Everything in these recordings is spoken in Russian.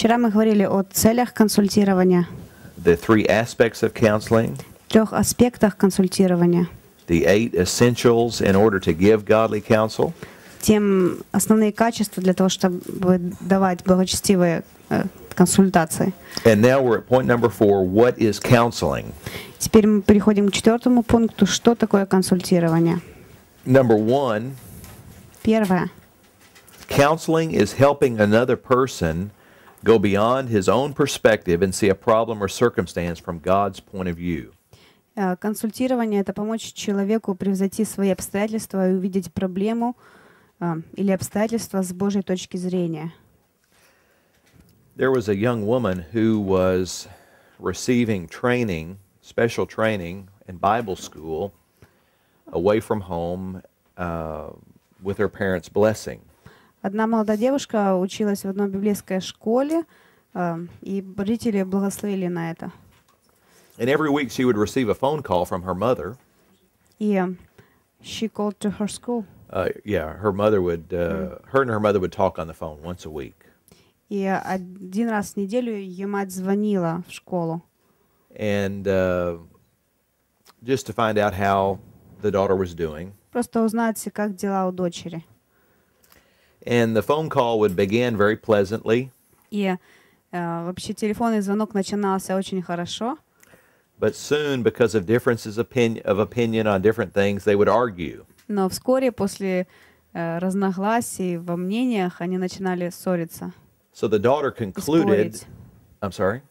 Вчера мы говорили о целях консультирования, the three aspects of counseling, трех аспектах консультирования, the eight essentials in order to give godly counsel, тем основные качества для того, чтобы давать благочестивые э, консультации. and now we're at point number four what is counseling? Теперь мы переходим к четвертому пункту. Что такое консультирование? Number one, Первое. counseling is helping another person go beyond his own perspective and see a problem or circumstance from God's point of view. Э, Консультирование — это помочь человеку превзойти свои обстоятельства и увидеть проблему э, или обстоятельства с Божьей точки зрения. There was a young woman who was receiving training, special training in Bible school, away from home uh, with her parents' blessing. Одна молодая девушка училась в одной библейской школе, э, и родители благословили на это. And every week she would receive a phone call from her mother. Э, she called to her school. Uh, yeah, her mother would, uh, her and her mother would talk on the phone once a week. И один раз в неделю ее мать звонила в школу, And uh, just to find out how the daughter was doing. просто узнать, как дела у дочери. And the phone call would begin very pleasantly, И э, вообще телефонный звонок начинался очень хорошо, but soon, because of differences opinion, of opinion on different things, they would argue. но вскоре после э, разногласий во мнениях они начинали ссориться. So the daughter и concluded, спорить. I'm sorry.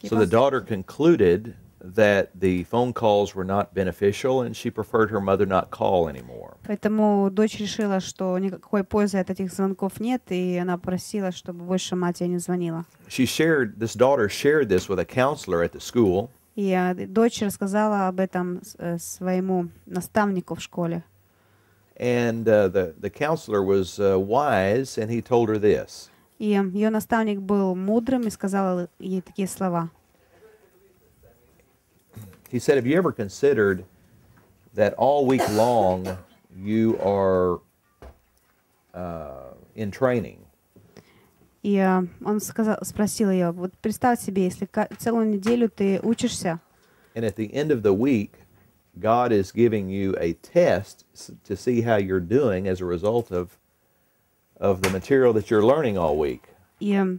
Keep So the on. daughter concluded that the phone calls were not beneficial and she preferred her mother not call anymore. Поэтому дочь решила, что никакой пользы от этих звонков нет, и она просила, чтобы больше мать ей не звонила. She shared, this daughter shared this with a counselor at the school, И э, дочь рассказала об этом с- э, своему наставнику в школе. and uh, the, the counselor was uh, wise and he told her this. И ее наставник был мудрым и сказал ей такие слова. He said, Have you ever considered that all week long you are uh, in training? И э, он сказал, спросил ее, вот представь себе, если ка- целую неделю ты учишься, And at the end of the week, God is giving you a test s- to see how you're doing as a result of, of the material that you're learning all week. и э, в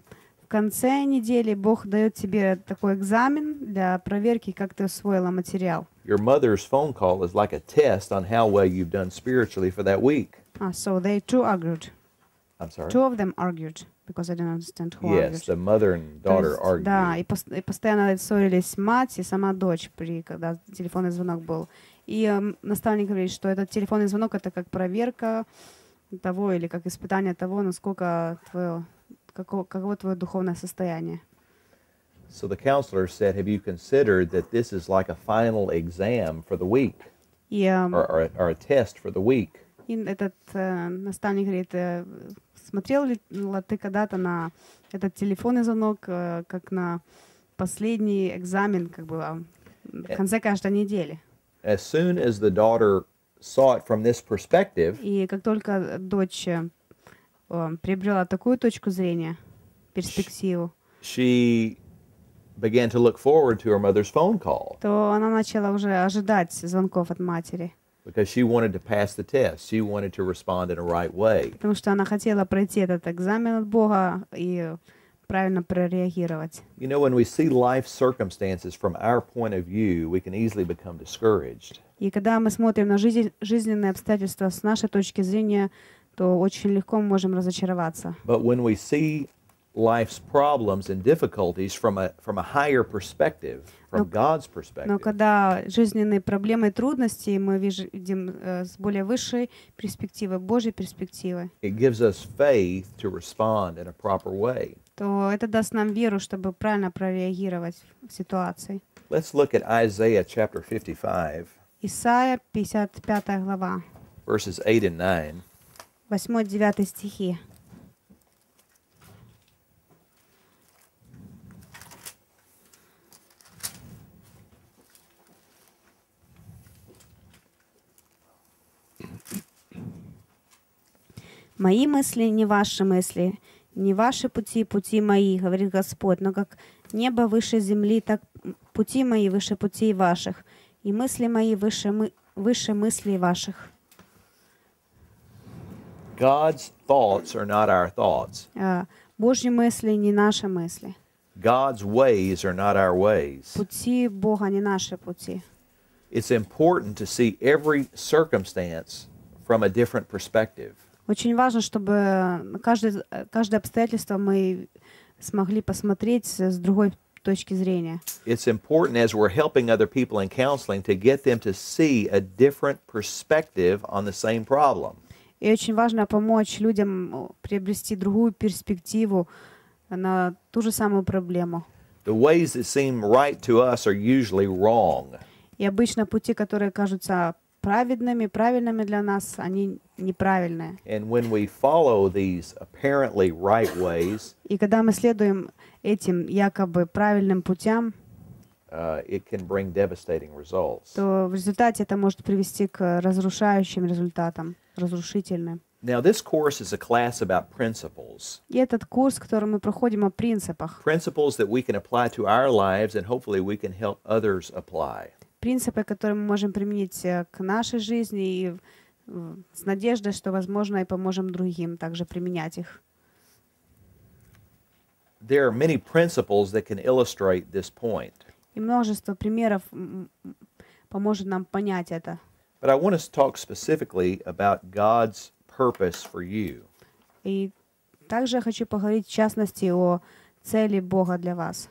конце недели Бог дает тебе такой экзамен для проверки, как ты усвоила материал. Your mother's phone call is like a test on how well you've done spiritually for that week. Ah, so they two argued. I'm sorry. Two of them argued, because I didn't understand who Yes, argued. the mother and daughter есть, argued. Да, и, пос- и постоянно ссорились мать и сама дочь, при, когда телефонный звонок был. И эм, наставник говорит, что этот телефонный звонок это как проверка того или как испытание того, насколько твое, како- каково твое духовное состояние. So the counselor said, Have you considered that this is like a final exam for the week И, эм, or, or, a, or a test for the week? и этот э, наставник говорит, э, смотрел ли ты когда-то на этот телефонный звонок э, как на последний экзамен, как бы в конце каждой недели? As soon as the daughter saw it from this perspective, И как только дочь э, приобрела такую точку зрения, перспективу, she began to look forward to her mother's phone call то она начала уже ожидать звонков от матери, because she wanted to pass the test. She wanted to respond in a right way. потому что она хотела пройти этот экзамен от Бога и правильно прореагировать. You know, when we see life circumstances from our point of view, we can easily become discouraged. И когда мы смотрим на жизнь, жизненные обстоятельства с нашей точки зрения, то очень легко мы можем разочароваться. But when we see life's problems and difficulties from a from a higher perspective, from Но- God's Но perspective, когда жизненные проблемы и трудности мы видим э, с более высшей перспективы, Божьей перспективы, it gives us faith to respond in a proper way. то это даст нам веру, чтобы правильно прореагировать в ситуации. Let's look at Isaiah chapter 55, Исайя, 55 глава, verses 8 and 9. 8-9 стихи. Мои мысли не ваши мысли, Не ваши пути, пути мои, говорит Господь, но как небо выше земли, так пути мои выше путей ваших, и мысли мои выше, мы, выше мыслей ваших. God's thoughts are not our thoughts. А, Божьи мысли не наши мысли. God's ways are not our ways. Пути Бога не наши пути. It's important to see every circumstance from a different perspective. Очень важно, чтобы на каждое, каждое обстоятельство мы смогли посмотреть с другой точки зрения. It's important as we're helping other people in counseling to get them to see a different perspective on the same problem. И очень важно помочь людям о, приобрести другую перспективу на ту же самую проблему. The ways that seem right to us are usually wrong. И обычно пути, которые кажутся праведными, правильными для нас, они неправильные. And when we follow these apparently right ways, И когда мы следуем этим якобы правильным путям, it can bring devastating results. то в результате это может привести к разрушающим результатам, разрушительным. Now, this course is a class about principles. И этот курс, который мы проходим о принципах, Principles that we can apply to our lives and hopefully we can help others apply. принципы, которые мы можем применить э, к нашей жизни и э, с надеждой, что, возможно, и поможем другим также применять их. There are many principles that can illustrate this point. И множество примеров поможет нам понять это. But I want us to talk specifically about God's purpose for you. И также я хочу поговорить в частности о цели Бога для вас.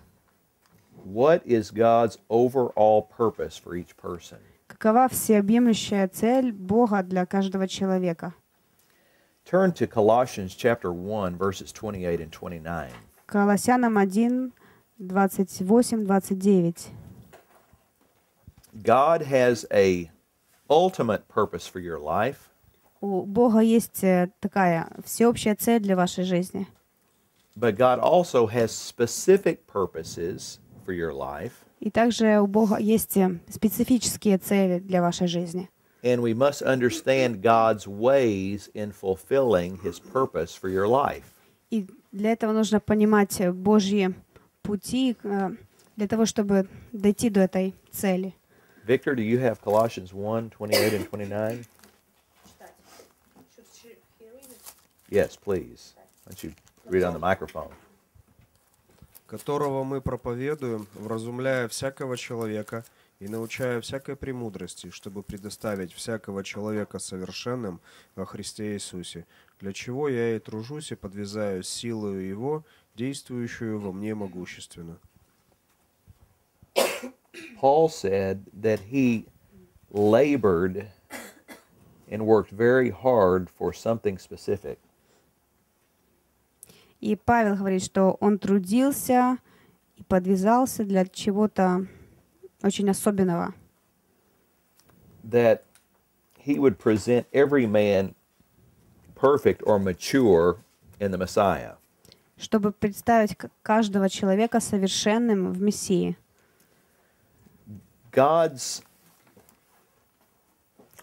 What is God's overall purpose for each person? Какова всеобъемлющая цель Бога для каждого человека? Turn to Colossians chapter 1 verses 28 and 29. Колоссянам 1, 28, 29. God has a ultimate purpose for your life, У Бога есть э, такая всеобщая цель для вашей жизни. but God also has specific purposes for your life, И также у Бога есть э, специфические цели для вашей жизни. and we must understand God's ways in fulfilling his purpose for your life. И для этого нужно понимать э, Божьи пути э, для того, чтобы дойти до этой цели. Victor, do you have Colossians 1 28 and 29? Yes, please. Why don't you read on the microphone? которого мы проповедуем, вразумляя всякого человека и научая всякой премудрости, чтобы предоставить всякого человека совершенным во Христе Иисусе, для чего я и тружусь и подвязаю силою Его, действующую во мне могущественно. Paul said that he labored and worked very hard for something specific. И Павел говорит, что он трудился и подвязался для чего-то очень особенного. That he would present every man perfect or mature in the Messiah. Чтобы представить каждого человека совершенным в Мессии. God's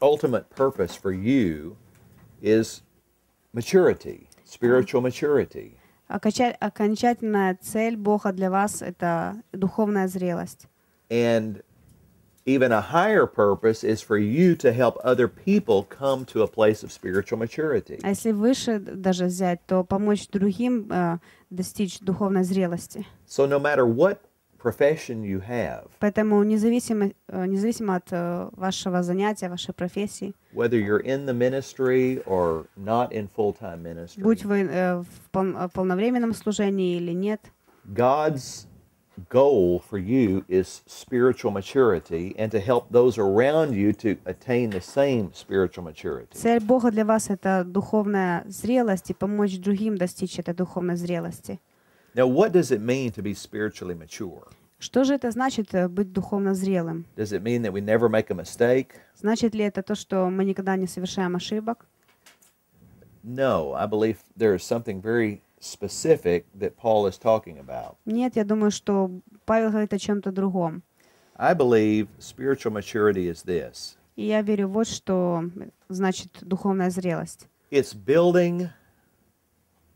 ultimate purpose for you is maturity, spiritual maturity. Оконча- Окончательная цель Бога для вас — это духовная зрелость. And even a higher purpose is for you to help other people come to a place of spiritual maturity. А если выше даже взять, то помочь другим э, достичь духовной зрелости. So no matter what profession you have, Поэтому независимо, э, независимо от э, вашего занятия, вашей профессии, whether you're in the ministry or not in full-time ministry, будь вы э, в пол- полновременном служении или нет, God's goal for you is spiritual maturity and to help those around you to attain the same spiritual maturity. цель Бога для вас — это духовная зрелость и помочь другим достичь этой духовной зрелости. Now, what does it mean to be spiritually mature? Что же это значит э, быть духовно зрелым? Does it mean that we never make a mistake? Значит ли это то, что мы никогда не совершаем ошибок? No, I believe there is something very specific that Paul is talking about. Нет, я думаю, что Павел говорит о чем-то другом. I believe spiritual maturity is this И я верю вот, что значит духовная зрелость. it's building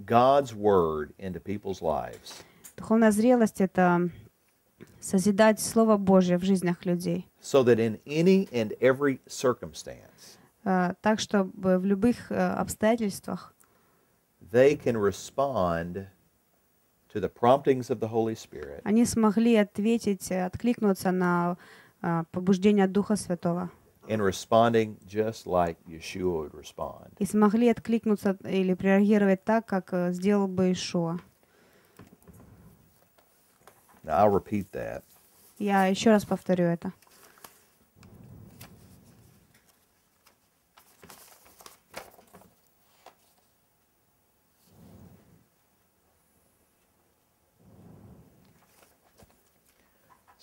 God's word into people's lives Духовная зрелость — это созидать Слово Божье в жизнях людей. so that in any and every circumstance А, Так, чтобы в любых э, обстоятельствах they can respond to the promptings of the Holy Spirit они смогли ответить, э, откликнуться на а, побуждение Духа Святого. and responding just like Yeshua would respond. И смогли откликнуться или реагировать так, как э, сделал бы Ишуа. Now, I'll repeat that. Я еще раз повторю это.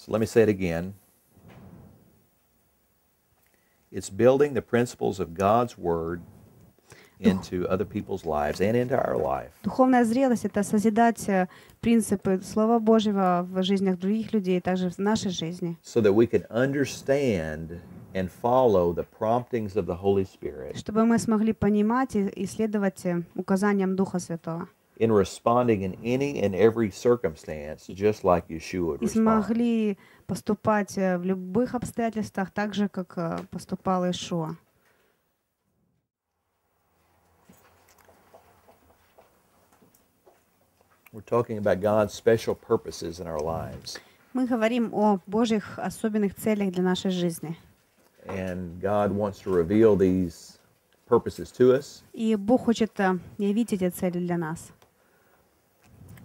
let me say it again. It's building the principles of God's Word into other people's lives and into our life Духовная зрелость — это созидать э, принципы Слова Божьего в жизнях других людей, также в нашей жизни, so that we can understand and follow the promptings of the Holy Spirit чтобы мы смогли понимать и и следовать э, указаниям Духа Святого. in responding in any and every circumstance just like Yeshua would И respond. смогли поступать э, в любых обстоятельствах так же, как э, поступал Ишуа. We're talking about God's special purposes in our lives. Мы говорим о Божьих особенных целях для нашей жизни. And God wants to reveal these purposes to us, И Бог хочет э, явить эти цели для нас.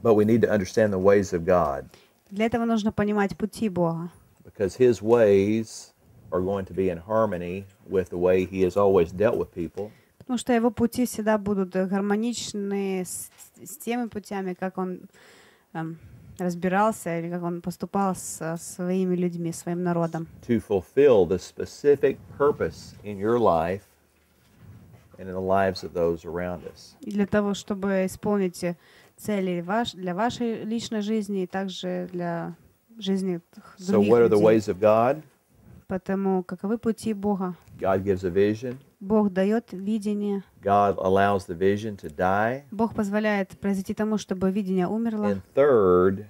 But we need to understand the ways of God Для этого нужно понимать пути Бога, because His ways are going to be in harmony with the way He has always dealt with people. потому что Его пути всегда будут э, гармоничны с, с теми путями, как Он эм, разбирался или как Он поступал со своими людьми, своим народом. to fulfill the specific purpose in your life and in the lives of those around us. И для того, чтобы исполнить э, цели ваш, для вашей личной жизни и также для жизни So, других what are the людей. ways of God? Потому каковы пути Бога? God gives a vision. Бог дает видение. God allows the vision to die. Бог позволяет произойти тому, чтобы видение умерло. And third,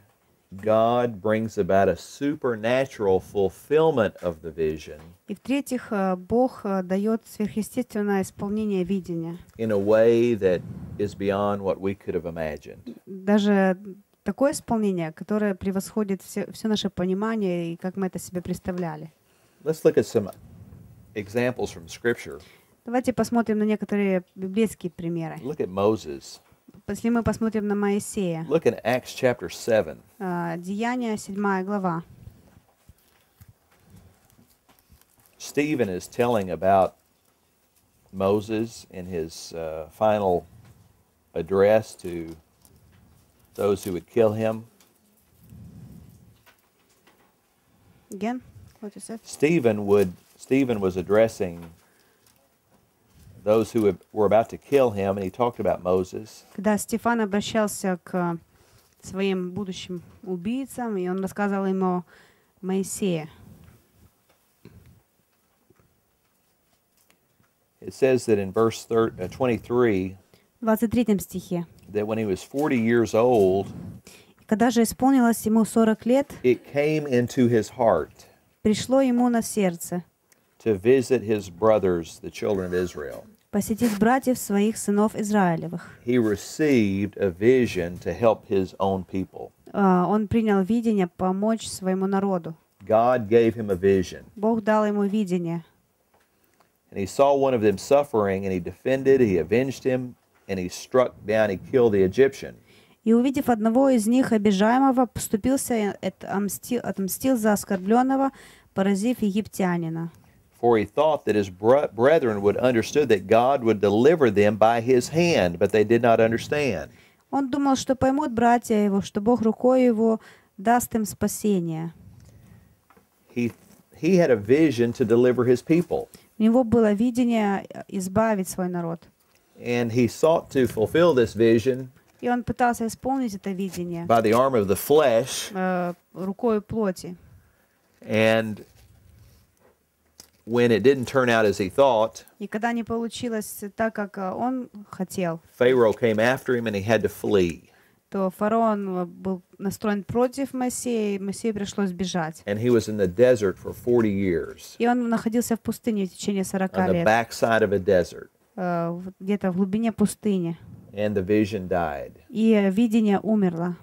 God brings about a supernatural fulfillment of the vision И в-третьих, э, Бог э, дает сверхъестественное исполнение видения. in a way that is beyond what we could have imagined. Даже такое исполнение, которое превосходит все, все наше понимание и как мы это себе представляли. Let's look at some examples from Scripture. Давайте посмотрим на некоторые библейские примеры. Look at Moses. Если мы посмотрим на Моисея, Look in Acts chapter 7. э, Деяния, 7 глава. Stephen is telling about Moses in his uh, final address to those who would kill him. Again, what you said? Stephen would Stephen was addressing those who would- were about to kill him, and he talked about Moses. Когда Стефан обращался к своим будущим убийцам, и он рассказывал им о Моисее. It says that in verse thir- uh, 23 В 23 стихе. that when he was 40 years old, Когда же исполнилось ему 40 лет, it came into his heart пришло ему на сердце to visit his brothers, the children of Israel. Посетить братьев своих сынов Израилевых. he received a vision to help his own people. А, Он принял видение помочь своему народу. God gave him a vision, Бог дал ему видение. and he saw one of them suffering, and he defended, he avenged him, and he struck down, he killed the Egyptian. И увидев одного из них, обижаемого, поступился и отомстил, отомстил за оскорбленного, поразив египтянина. For he thought that his bro- brethren would understood that God would deliver them by his hand, but they did not understand. Он думал, что поймут братья его, что Бог рукой его даст им спасение. He he had a vision to deliver his people, У него было видение э, избавить свой народ. and he sought to fulfill this vision И он пытался исполнить это видение by the arm of the flesh. э, рукой плоти. And when it didn't turn out as he thought, И когда не получилось так, как э, он хотел, Pharaoh came after him and he had to flee. то фараон э, был настроен против Моисея, и Моисею пришлось бежать. And he was in the desert for 40 years, И он находился в пустыне в течение 40 on the лет, backside of a desert, э, в- где-то в глубине пустыни. and the vision died. И видение умерло.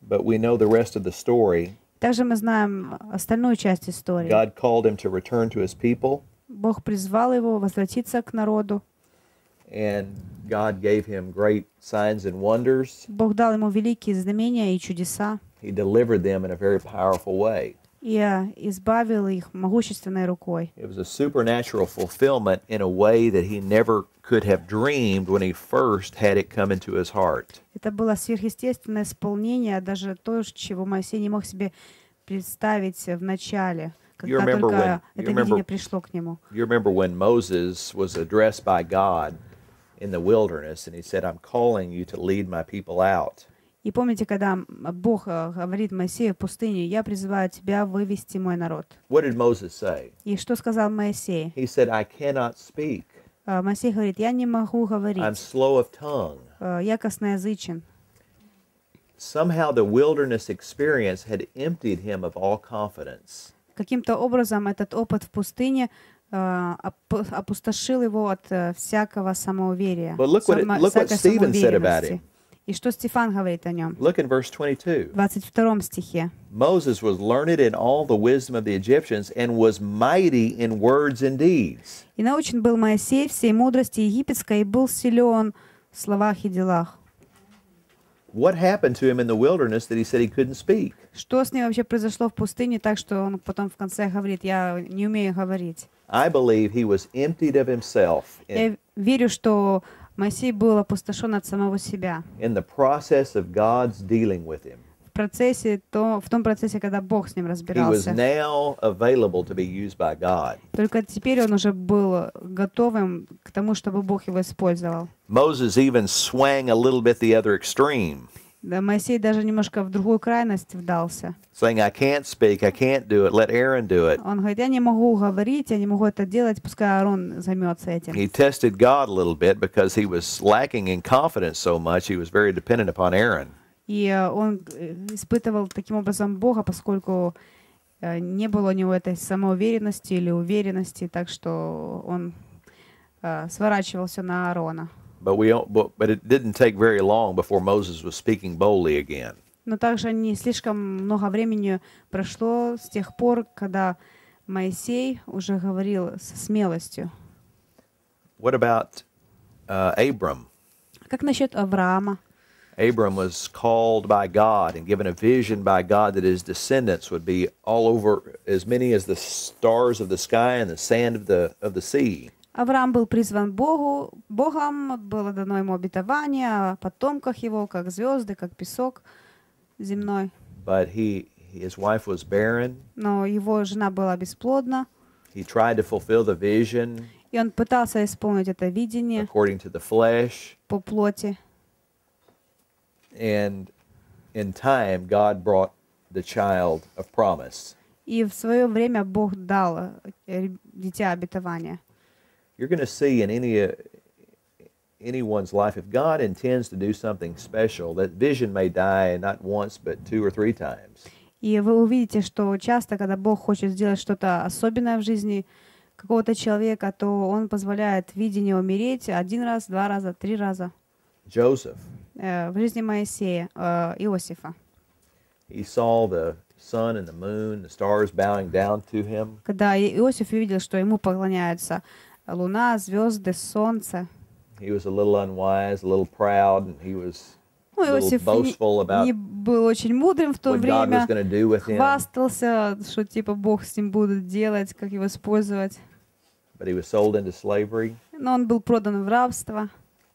But we know the rest of the story. Также мы знаем остальную часть истории. God called him to return to his people, Бог призвал его возвратиться к народу. and God gave him great signs and wonders. Бог дал ему великие знамения и чудеса, He delivered them in a very powerful way. и э, избавил их могущественной рукой. It was a supernatural fulfillment in a way that he never could have dreamed when he first had it come into his heart. Это было сверхъестественное исполнение, даже то, чего Моисей не мог себе представить в начале, когда только when- это видение пришло к нему. You remember when Moses was addressed by God in the wilderness, and he said, I'm calling you to lead my people out. И помните, когда Бог э, говорит Моисею в пустыне, «Я призываю тебя вывести мой народ». What did Moses say? И что сказал Моисей? He said, I cannot speak. Э, Моисей говорит, «Я не могу I'm говорить, slow of tongue. э, я косноязычен». Somehow the wilderness experience had emptied him of all confidence. Каким-то образом этот опыт в пустыне э, оп- опустошил его от всякого самоуверия, But look what it- look what Stephen said about самоуверенности. И что Стефан говорит о нем? Look in verse 22. В 22 стихе. Moses was learned in all the wisdom of the Egyptians and was mighty in words and deeds. «И научен был Моисей всей мудрости египетской, и был силен в словах и делах». What happened to him in the wilderness that he said he couldn't speak? Что с ним вообще произошло в пустыне, так что он потом в конце говорит, «Я не умею говорить». I believe he was emptied of himself Я верю, что Моисей был опустошен от самого себя in the process of God's dealing with him. в процессе, то, в том процессе, когда Бог с ним He was разбирался. now available to be used by God. Только теперь он уже был готовым к тому, чтобы Бог его использовал. Moses even swang a little bit the other extreme, Да, Моисей даже немножко в другую крайность вдался. saying, I can't speak, I can't do it, let Aaron do it. Он говорит, я не могу говорить, я не могу это делать, пускай Аарон займется этим. He tested God a little bit because he was lacking in confidence so much, he was very dependent upon Aaron. И э, он э, испытывал таким образом Бога, поскольку э, не было у него этой самоуверенности или уверенности, так что он сворачивал все на Аарона. But, we, don't- but, but it didn't take very long before Moses was speaking boldly again. Но также не слишком много времени прошло с тех пор, когда Моисей уже говорил со смелостью. What about uh, Abram? Как насчет Авраама? Abram was called by God and given a vision by God that his descendants would be all over as many as the stars of the sky and the sand of the of the sea. Авраам был призван Богу, Богом, было дано ему обетование о потомках его, как звезды, как песок земной. But he his wife was barren. Но его жена была бесплодна, He tried to fulfill the vision и он пытался исполнить это видение according to the flesh, по плоти. and in time God brought the child of promise. И в свое время Бог дал э, дитя обетования. You're going to see in any uh, anyone's life if God intends to do something special, that vision may die not once but two or three times. И вы увидите, что часто, когда Бог хочет сделать что-то особенное в жизни какого-то человека, то Он позволяет видению умереть один раз, два раза, три раза. Joseph, Э, В жизни Моисея, э, Иосифа. he saw the sun and the moon, the stars bowing down to him. Когда Иосиф увидел, что ему поклоняются луна, звезды, солнце. He was a little unwise, a little proud, and he was Ну, Иосиф не, about не был очень мудрым в то время, going to do with him. хвастался, что типа Бог с ним будет делать, как его использовать. But he was sold into slavery. Но он был продан в рабство.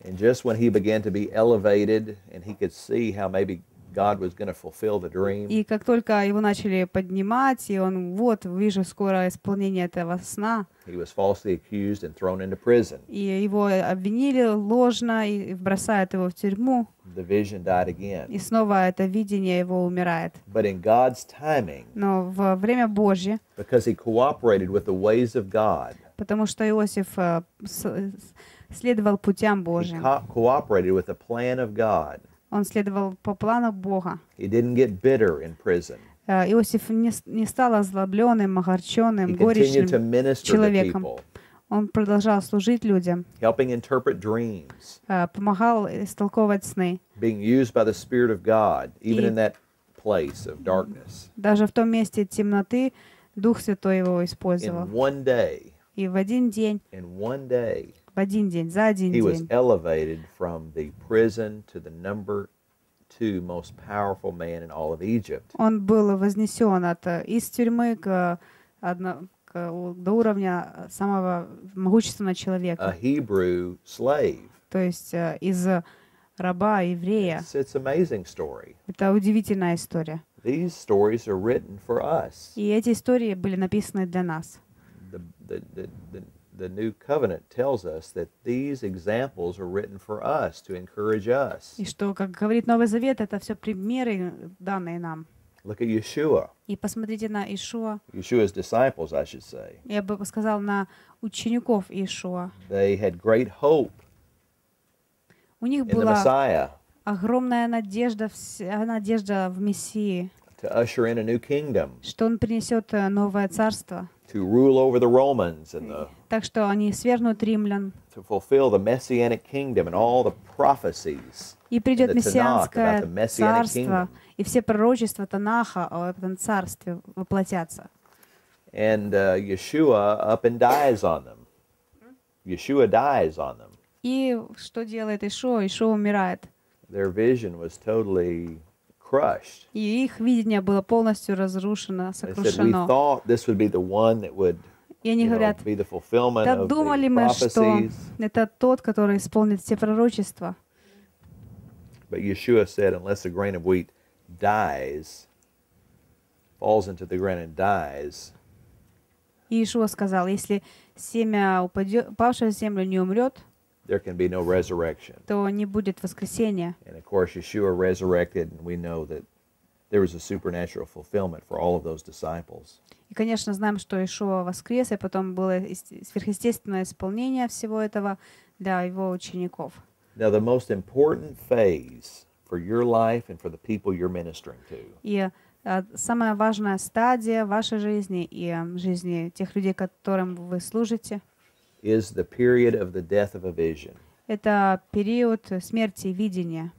And just when he began to be elevated and he could see how maybe God was going to fulfill the dream, И как только его начали поднимать, и он, вот, вижу скоро исполнение этого сна, he was falsely accused and thrown into prison. и его обвинили ложно, и бросают его в тюрьму, The vision died again. и снова это видение его умирает. But in God's timing, Но во время Божье, because he cooperated with the ways of God, потому что Иосиф э, следовал путям he Божьим, co- cooperated with the plan of God. Он следовал по плану Бога. He didn't get bitter in prison. Э, Иосиф не, не стал озлобленным, He огорченным, to горечным. человеком. Он продолжал служить людям, helping interpret dreams, э, помогал истолковывать сны. being used by the Spirit of God, even in that place of darkness. Даже в том месте темноты Дух Святой его использовал. In one day, И в один день, in one day, в один день, за один he was день, elevated from the prison to the number two most powerful man in all of Egypt. он был вознесен от, э, из тюрьмы к, одно- к до уровня самого могущественного A человека. Hebrew slave. То есть э, из раба еврея. It's, it's amazing story. Это удивительная история. These stories are written for us. И эти истории были написаны для нас. The, the, the, the, the new covenant tells us that these examples are written for us to encourage us. И что, как говорит Новый Завет, это все примеры, данные нам. Look at Yeshua, И посмотрите на Ишуа, Yeshua's disciples, I should say. я бы сказал, на учеников Ишуа. They had great hope У них была огромная надежда, надежда в Мессии, to usher in a new kingdom, что Он принесет э, новое царство, to rule over the Romans and the, так что они свергнут римлян, to fulfill the messianic kingdom and all the prophecies. и придет мессианское царство, и все пророчества Танаха о этом царстве воплотятся. And uh, Yeshua up and dies on them. Yeshua dies on them. И что делает Ишуа? Ишуа умирает. Their vision was totally crushed. И их видение было полностью разрушено, сокрушено. thought this would be the one that would И они говорят, be the fulfillment да of думали the мы, что это тот, который исполнит все пророчества. But Yeshua said, unless a grain of wheat dies, falls into the ground and dies, И Ишуа сказал, если семя упадет, упавшее в землю не умрет, there can be no resurrection. то не будет воскресения. And of course, Yeshua resurrected, and we know that there was a supernatural fulfillment for all of those disciples. И, конечно, знаем, что Ишуа воскрес, и потом было сверхъестественное исполнение всего этого для его учеников. Now, the most important phase for your life and for the people you're ministering to И э, самая важная стадия вашей жизни и э, жизни тех людей, которым вы служите, is the period of the death of a vision. это период смерти видения.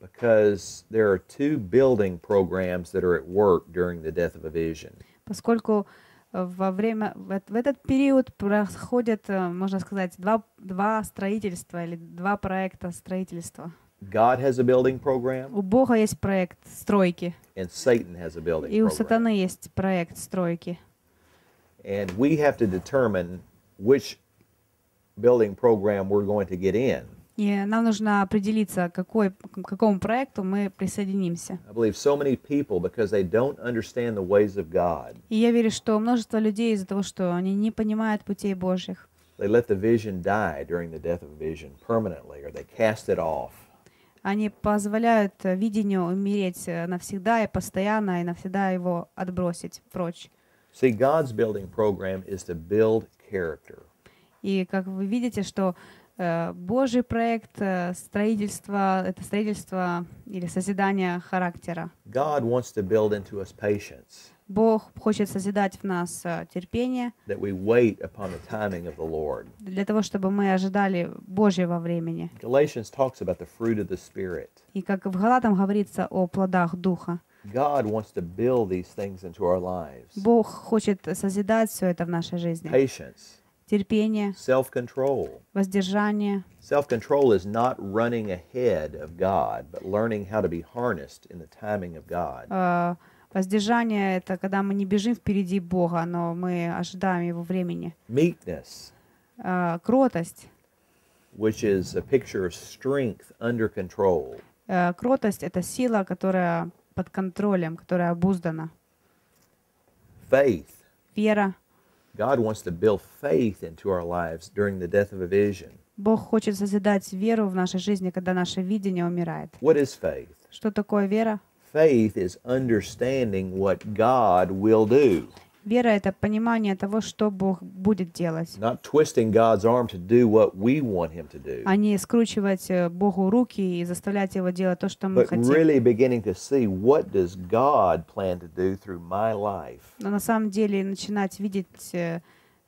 Because there are two building programs that are at work during the death of a vision. поскольку э, во время в, эт- в этот период происходят, э, можно сказать, два, два строительства или два проекта строительства. God has a building program, У Бога есть проект стройки, and Satan has a building и у program. сатаны есть проект стройки. And we have to determine which building program we're going to get in. И нам нужно определиться, какой, к какому проекту мы присоединимся. I believe so many people, because they don't understand the ways of God, И я верю, что множество людей из-за того, что они не понимают путей Божьих, they let the vision die during the death of vision permanently, or they cast it off. они позволяют э, видению умереть э, навсегда и постоянно, и навсегда его отбросить прочь. See, God's building program is to build character. И как вы видите, что э, Божий проект э, строительства, это строительство или созидание характера. God wants to build into us patience, Бог хочет созидать в нас э, терпение that we wait upon the timing of the Lord. для того, чтобы мы ожидали Божьего времени. Galatians talks about the fruit of the Spirit. И как в Галатам говорится о плодах Духа. God wants to build these things into our lives. Бог хочет созидать все это в нашей жизни. Patience, Терпение, self-control. воздержание. Self-control is not running ahead of God, but learning how to be harnessed in the timing of God. Э, Воздержание — это когда мы не бежим впереди Бога, но мы ожидаем Его времени. Meekness, Э, Кротость which is a picture of strength under control. Э, Кротость — это сила, которая под контролем, которая обуздана. Faith. Вера. God wants to build faith into our lives during the death of a vision. Бог хочет созидать веру в нашей жизни, когда наше видение умирает. What is faith? Что такое вера? Faith is understanding what God will do, Вера — это понимание того, что Бог будет делать, а не скручивать э, Богу руки и заставлять Его делать то, что мы хотим. Но на самом деле начинать видеть э,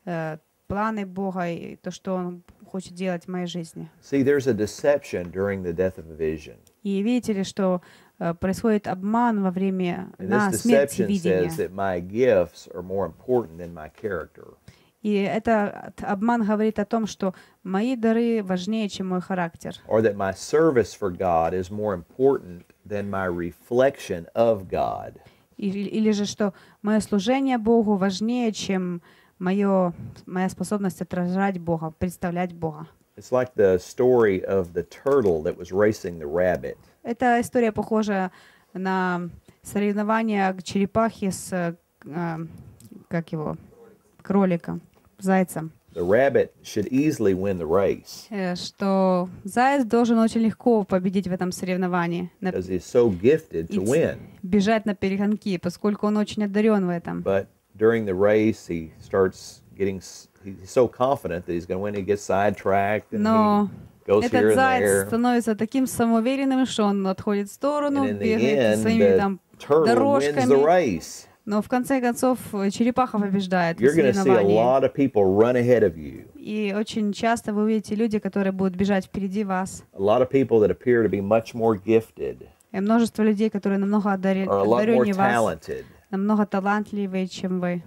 э, планы Бога и то, что Он хочет делать в моей жизни. See, there's a deception during the death of a vision. И видите ли, что происходит обман во время на смерти видения. И этот обман говорит о том, что мои дары важнее, чем мой характер. or that my service for God is more important than my reflection of God. Или, или же, что мое служение Богу важнее, чем мое, моя способность отражать Бога, представлять Бога. It's like the story of the turtle that was racing the rabbit. Эта история похожа на соревнования черепахи с, э, э, как его, кроликом, зайцем. The rabbit should easily win the race Э, Что заяц должен очень легко победить в этом соревновании, because he's so gifted to win. бежать на перегонки, поскольку он очень одарен в этом. But during the race, he starts getting, he's so confident that he's going to win. He gets sidetracked and Но he goes here этот and заяц there. становится таким самоуверенным, что он отходит в сторону, бегает end, своими там дорожками. Но в конце концов э, черепаха побеждает You're going to see a lot of people run ahead of you. И очень часто вы увидите люди, которые будут бежать впереди вас. A lot of people that appear to be much more gifted И множество людей, которые намного одареннее вас, намного талантливее, чем вы.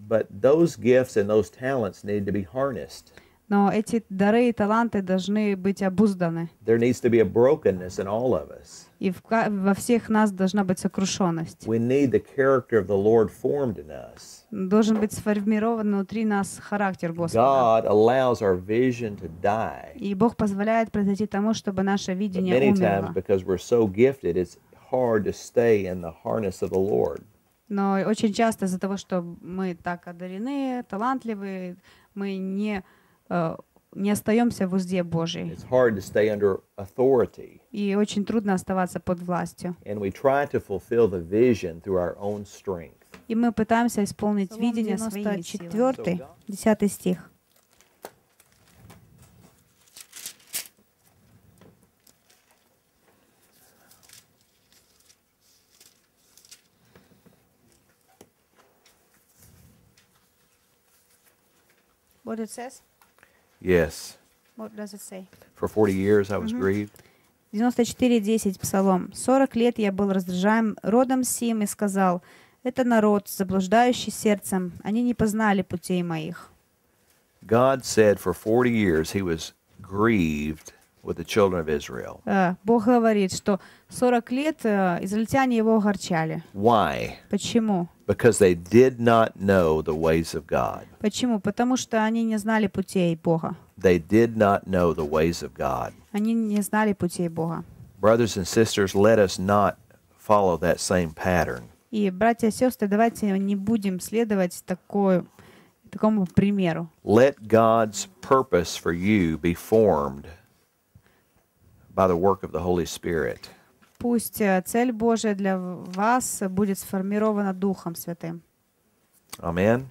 But those gifts and those talents need to be harnessed. Но эти дары и таланты должны быть обузданы. There needs to be a brokenness in all of us. И в ка- во всех нас должна быть сокрушенность. We need the character of the Lord formed in us. Должен быть сформирован внутри нас характер Господа. God allows our vision to die. И Бог позволяет произойти тому, чтобы наше But видение many times, умерло. because we're so gifted, it's hard to stay in the harness of the Lord. Но очень часто из-за того, что мы так одарены, талантливы, мы не, э, не остаемся в узде Божьей. It's hard to stay under authority. И очень трудно оставаться под властью. And we try to fulfill the vision through our own strength. И мы пытаемся исполнить Псалом видение 94, своими силами. 4, 10 стих. What it says? Yes. What does it say? For 40 years I was grieved. 94.10 Псалом. «Сорок лет я был раздражаем родом сим и сказал, это народ, заблуждающий сердцем, они не познали путей моих». God said for 40 years he was grieved with the children of Israel. Э, Бог говорит, что 40 лет э, израильтяне его огорчали. Why? Почему? Because they did not know the ways of God. Почему? Потому что они не знали путей Бога. They did not know the ways of God. Они не знали путей Бога. Brothers and sisters, let us not follow that same pattern. И, братья и сестры, давайте не будем следовать такой, такому примеру. Let God's purpose for you be formed by the work of the Holy Spirit. Пусть э, цель Божия для вас будет сформирована Духом Святым. Amen?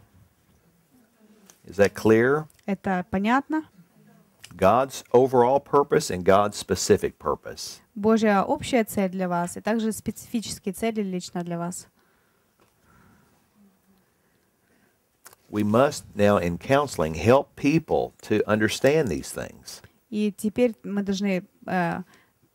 Is that clear? Это понятно? God's overall purpose and God's specific purpose. Божья общая цель для вас и также специфические цели лично для вас. We must now, in counseling, help people to understand these things. И теперь мы должны э,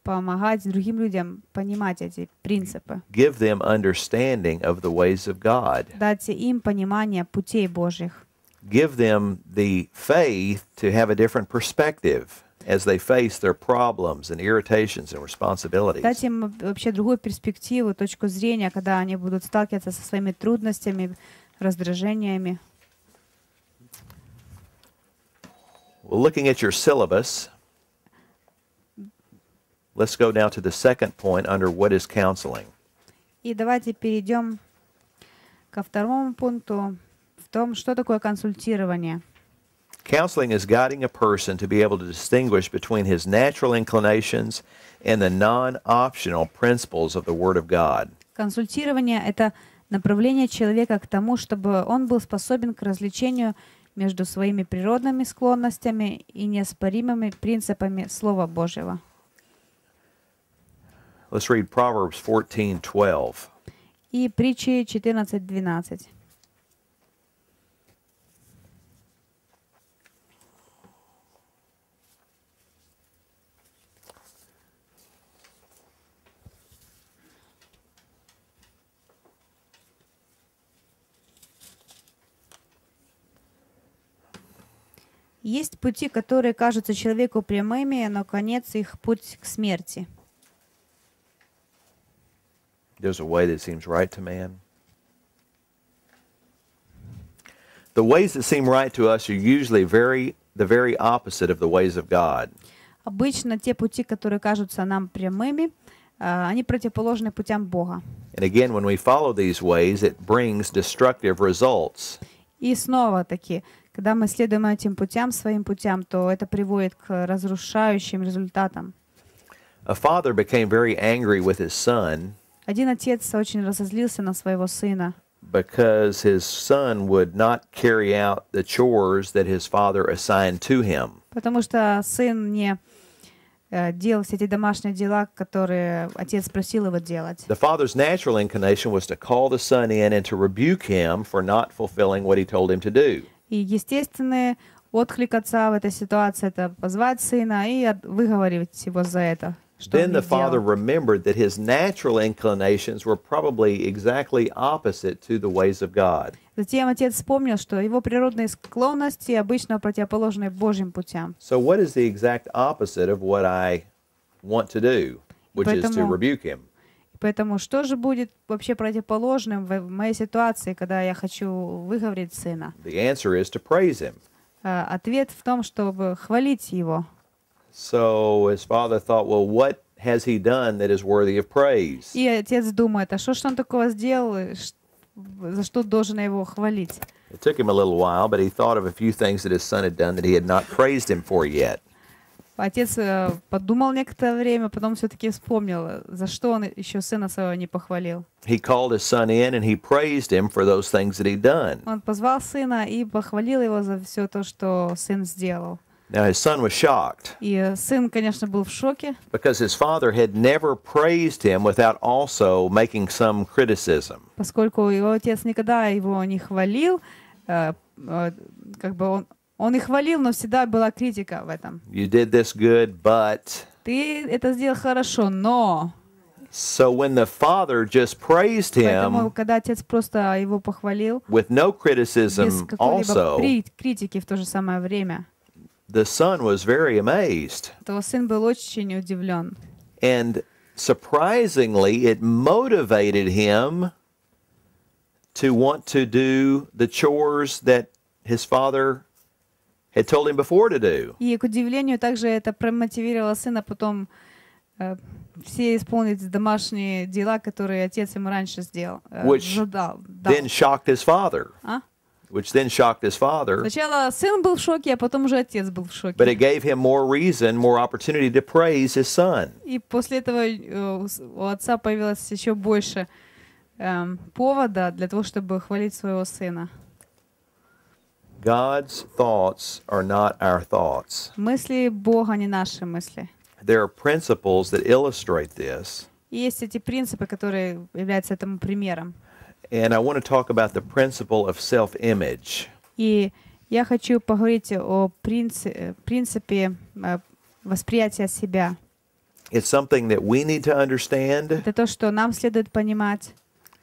помогать другим людям понимать эти принципы, Give them understanding of the ways of God. дать им понимание путей Божьих, Give them the faith to have a different perspective as they face their problems and irritations and responsibilities. дать им вообще другую перспективу, точку зрения, когда они будут сталкиваться со своими трудностями, раздражениями. Well, looking at your syllabus, Let's go now to the second point under what is counseling. И давайте перейдем ко второму пункту, в том, что такое консультирование. Counseling is guiding a person to be able to distinguish between his natural inclinations and the non optional principles of the Word of God. Консультирование — это направление человека к тому, чтобы он был способен к развлечению между своими природными склонностями и неоспоримыми принципами Слова Божьего. Let's read Proverbs 14:12. И притчи 14.12. Есть пути, которые кажутся человеку прямыми, но конец их путь к смерти. There's a way that seems right to man. The ways that seem right to us are usually very the very opposite of the ways of God. Обычно те пути, которые кажутся нам прямыми, а, они противоположны путям Бога. And again, when we follow these ways, it brings destructive results. И снова таки, когда мы следуем этим путям, своим путям, то это приводит к разрушающим результатам. A father became very angry with his son Один отец очень разозлился на своего сына, because his son would not carry out the chores that his father assigned to him. потому что сын не э, делал все эти домашние дела, которые отец просил его делать. The father's natural inclination was to call the son in and to rebuke him for not fulfilling what he told him to do. И естественный отклик отца в этой ситуации — это позвать сына и от- выговорить его за это. Что он Then не the father сделал. remembered that his natural inclinations were probably exactly opposite to the ways of God. Затем отец вспомнил, что его природные склонности обычно противоположны Божьим путям. So, what is the exact opposite of what I want to do, which is to Поэтому- rebuke him? И Поэтому что же будет вообще противоположным в в моей ситуации, когда я хочу выговорить сына? The answer is to praise him. А, Ответ в том, чтобы хвалить его. So, his father thought, well, what has he done that is worthy of praise? И отец думает, а что ж он такого сделал, и ш- за что должен я его хвалить? It took him a little while, but he thought of a few things that his son had done that he had not praised him for yet. Отец э, подумал некоторое время, потом все-таки вспомнил, э, за что он еще сына своего не похвалил. He called his son in and he praised him for those things that he'd done. Он позвал сына и похвалил его за все то, что сын сделал. Now, his son was shocked И сын, конечно, был в шоке, because his father had never praised him without also making some criticism. поскольку его отец никогда его не хвалил, э, э, как бы он, он и хвалил, но всегда была критика в этом. You did this good, but. Ты это сделал хорошо, но... So when the father just praised Поэтому, him когда отец просто его похвалил, with no без criticism какой-либо also, критики в то же самое время, the son was very amazed. то сын был очень удивлен. And surprisingly, it motivated him to want to do the chores that his father had told him before to do. И, к удивлению, также это промотивировало сына потом э, все исполнить домашние дела, которые отец ему раньше сделал. э, Which задал, дал. Then shocked his father, А? Which then shocked his father. Сначала сын был в шоке, а потом уже отец был в шоке. But it gave him more reason, more opportunity to praise his son. И после этого э, у отца появилось еще больше эм, повода для того, чтобы хвалить своего сына. God's thoughts are not our thoughts. Мысли Бога не наши мысли. There are principles that illustrate this. Есть эти принципы, которые являются этому примером. And I want to talk about the principle of self image. И я хочу поговорить о принци- э, принципе э, восприятия себя. It's something that we need to understand, Это то, что нам следует понимать.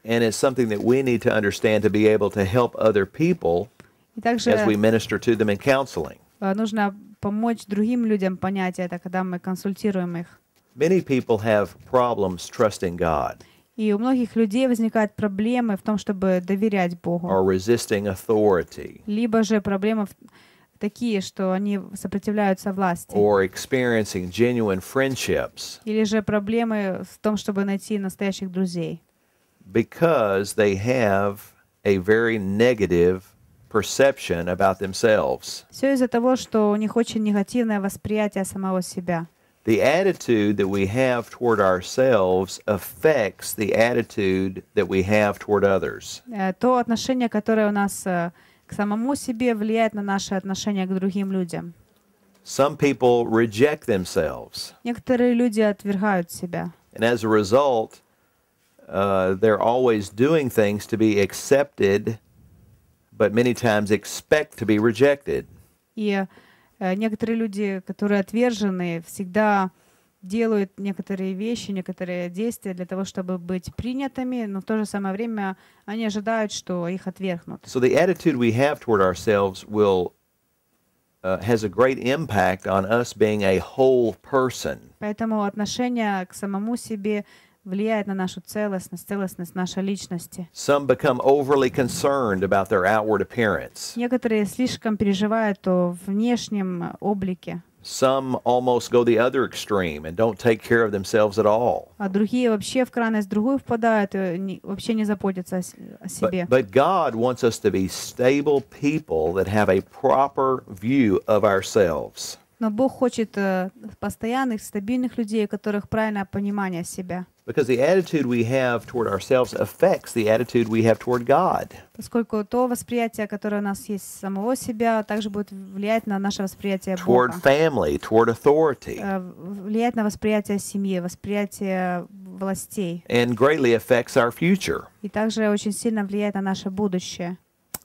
and it's something that we need to understand to be able to help other people И также as we minister to them in counseling. э, нужно помочь другим людям понять это, когда мы консультируем их. Many people have problems trusting God И у многих людей возникают проблемы в том, чтобы доверять Богу. or resisting authority. Либо же проблема в такие, что они сопротивляются власти. or experiencing genuine friendships Или же проблемы в том, чтобы найти настоящих друзей. because they have a very negative perception about themselves. Все из-за того, что у них очень негативное восприятие самого себя. The attitude that we have toward ourselves affects the attitude that we have toward others. Э, То отношение, которое у нас э, к самому себе, влияет на наше отношение к другим людям. Some people reject themselves, Некоторые люди отвергают себя. and as a result, uh, they're always doing things to be accepted, but many times expect to be rejected. И э, Некоторые люди, которые отвержены, всегда делают некоторые вещи, некоторые действия для того, чтобы быть принятыми, но в то же самое время они ожидают, что их отвергнут. So the attitude we have toward ourselves will uh, has a great impact on us being a whole person. Поэтому отношение к самому себе влияет на нашу целостность, целостность нашей личности. Some become overly concerned about their outward appearance. Некоторые слишком переживают о внешнем облике, Some almost go the other extreme and don't take care of themselves at all. а другие вообще в крайность другую впадают и вообще не заботятся о себе. But, but God wants us to be stable people that have a proper view of ourselves. Но Бог хочет э, постоянных, стабильных людей, у которых правильное понимание себя. Because the attitude we have toward ourselves affects the attitude we have toward God. Поскольку то восприятие, которое у нас есть самого себя, также будет влиять на наше восприятие Toward Бога. family, toward authority, Э, влиять на восприятие семьи, восприятие властей. and greatly affects our future. И также очень сильно влияет на наше будущее.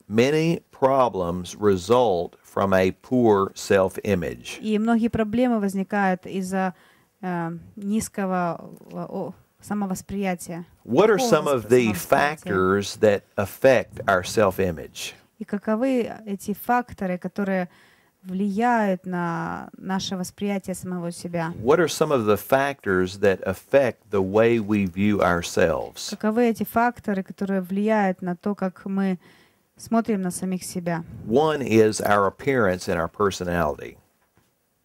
Many problems result from a poor self image. И многие проблемы возникают из-за э, низкого э, о, самовосприятия. What are some of the factors that affect our self image? И каковы эти факторы, которые влияют на наше восприятие самого себя? What are some of the factors that affect the way we view ourselves? Каковы эти факторы, которые влияют на то, как мы смотрим на самих себя? One is our appearance and our personality.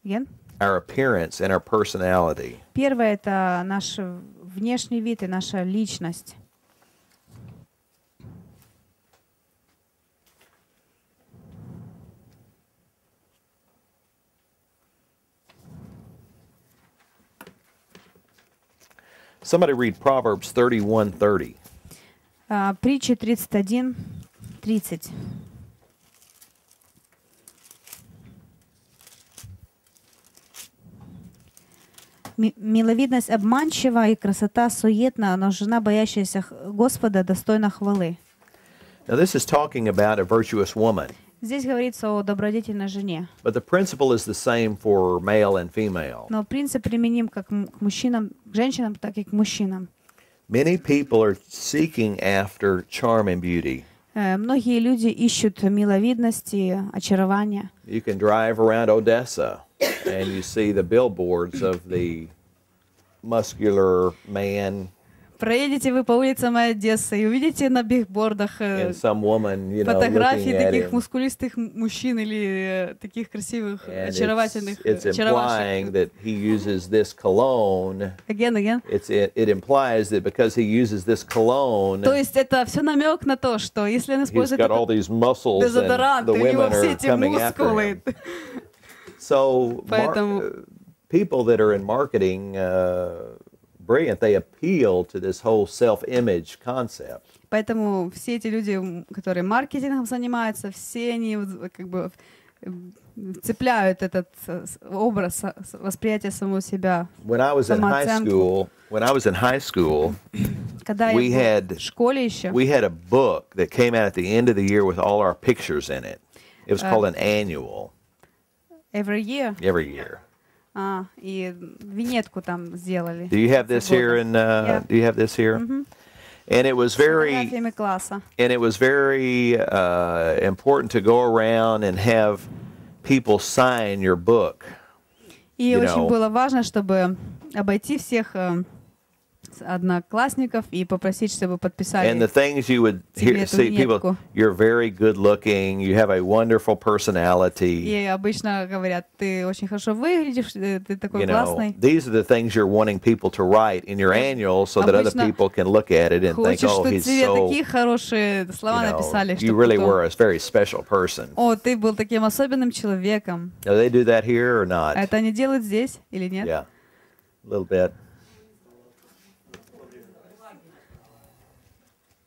Ген? Our appearance and our personality. Первое — это наш внешний вид и наша личность. Somebody read Proverbs 31:30. А, Притча 31, Миловидность обманчива и красота суетна, но жена, боящаяся х- Господа, достойна хвалы. Now this is talking about a virtuous woman, Здесь говорится о добродетельной жене. but the principle is the same for male and female. Но принцип применим как м- к мужчинам, к женщинам, так и к мужчинам. Many people are seeking after charm and beauty. Э, Многие люди ищут миловидности, очарования. You can drive around Odessa and you see the billboards of the muscular man Проедете вы по улицам Одессы и увидите на бигбордах э, and some woman, you know, фотографии looking at таких him. мускулистых м- мужчин или э, таких красивых, And очаровательных, it's, э, it's implying очаровавших. that he uses this cologne. Again, again. It's it, it implies that because he uses this cologne, То есть это все намек на то, что если он he's использует got all этот these muscles and дезодорант, the у него women все are эти coming after мускулы. him. So mar- Поэтому- uh, people that are in marketing, uh, brilliant, they appeal to this whole self-image concept. Поэтому все эти люди, м, которые маркетингом занимаются, все они вот как бы э, цепляют этот э, с- образ, э, с- восприятие самого себя. When I was in high Самооценку. school, when I was in high school, Когда We я had- был в школе еще, we had a book that came out at the end of the year with all our pictures in it. It was Uh, called an annual every year, every year. а, и винетку там сделали. Do you have this here? In uh, Yeah. do you have this here? And it was С very фотографиями класса. and it was very uh, important to go around and have people sign your book. И you очень know. было важно, чтобы обойти всех э, с одноклассников и попросить, чтобы подписали. And the things you would hear, see people, you're very good looking, you have a wonderful personality. И обычно говорят, ты очень хорошо выглядишь, э, ты такой You know, классный. these are the things you're wanting people to write in your annual so that other people can look at it and think, oh, he's so, такие хорошие you слова know, написали, you really were a very special person. О, ты был таким особенным человеком. Do they do that here or not? А это они делают здесь или нет? Yeah, a little bit.